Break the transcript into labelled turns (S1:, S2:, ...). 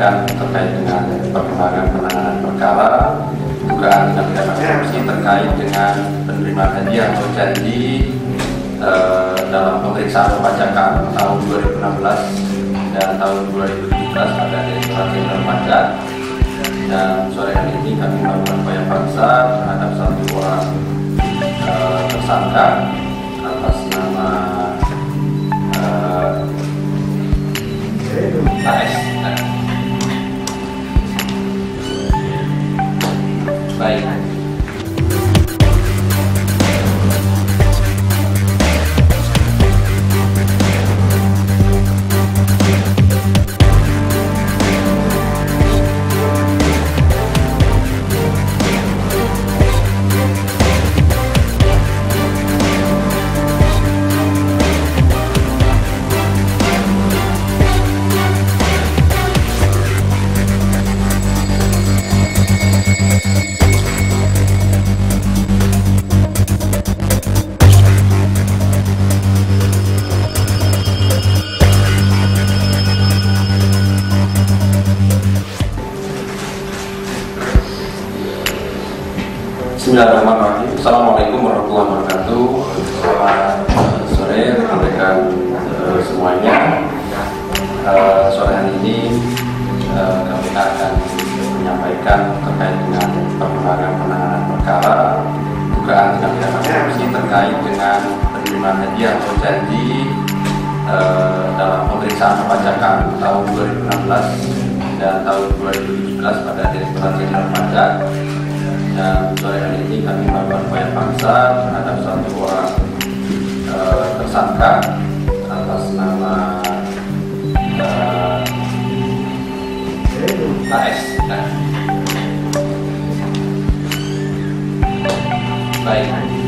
S1: Menyampaikan terkait dengan perkembangan penanganan perkara dugaan tindak pidana korupsi terkait dengan penerimaan hadiah atau janji eh, dalam pemeriksaan perpajakan tahun 2016 dan tahun 2017 pada Direktorat Jenderal Pajak dan sore hari ini kami melakukan upaya paksa terhadap satu orang eh, tersangka Bismillahirrahmanirrahim. Assalamualaikum warahmatullahi wabarakatuh. Selamat sore rekan-rekan eh, semuanya. Eh, sore hari ini eh, kami akan menyampaikan terkait dengan perkembangan penanganan perkara dugaan tindak pidana korupsi terkait dengan penerimaan hadiah atau janji dalam pemeriksaan perpajakan tahun 2016 dan tahun 2017 pada Direktorat Jenderal Pajak dan sore hari ini kami melakukan upaya paksa terhadap satu orang e, tersangka atas nama eh, e, KS. Baik.